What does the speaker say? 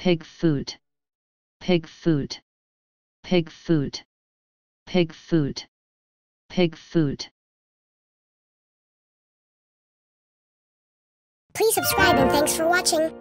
pig food, pig food, pig food, pig food, pig food. Please subscribe and thanks for watching.